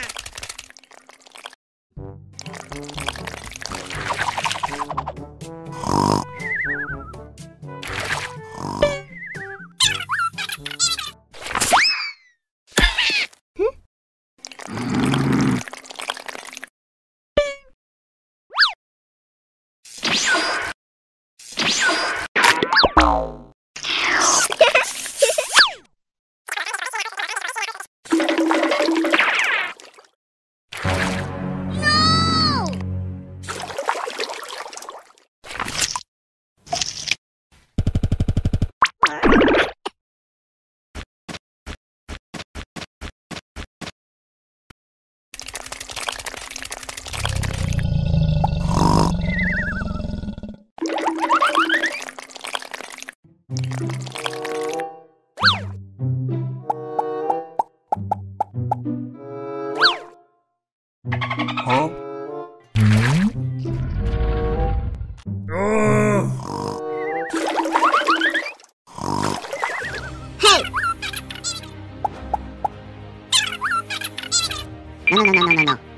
ピッ! no, no, no, no, no.